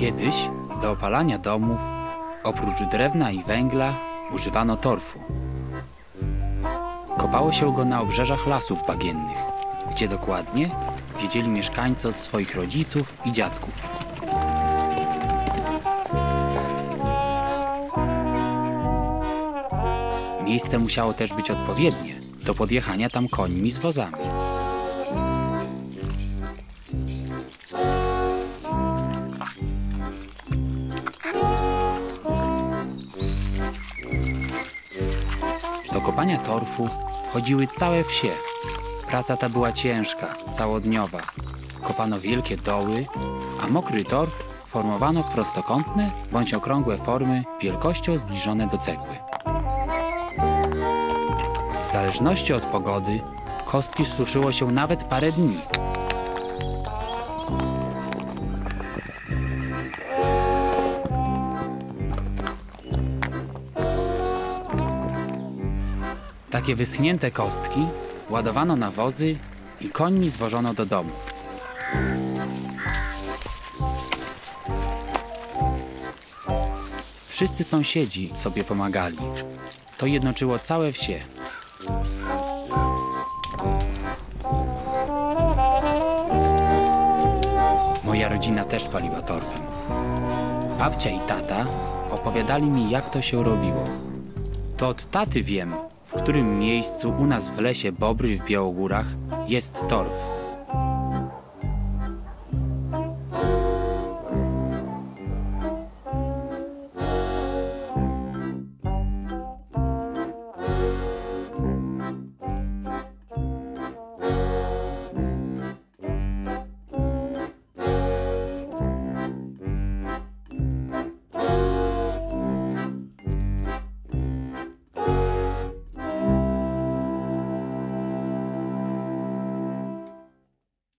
Kiedyś do opalania domów oprócz drewna i węgla używano torfu. Kopało się go na obrzeżach lasów bagiennych, gdzie dokładnie wiedzieli mieszkańcy od swoich rodziców i dziadków. Miejsce musiało też być odpowiednie do podjechania tam końmi z wozami. Do kopania torfu chodziły całe wsie. Praca ta była ciężka, całodniowa. Kopano wielkie doły, a mokry torf formowano w prostokątne bądź okrągłe formy wielkością zbliżone do cegły. W zależności od pogody, kostki suszyło się nawet parę dni. Takie wyschnięte kostki ładowano na wozy i końmi zwożono do domów. Wszyscy sąsiedzi sobie pomagali. To jednoczyło całe wsie. Moja rodzina też paliła torfem. Babcia i tata opowiadali mi, jak to się robiło. To od taty wiem, w którym miejscu u nas w lesie Bobry w Białogórach jest torf.